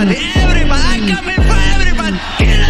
everybody, everybody, I'm coming for everybody.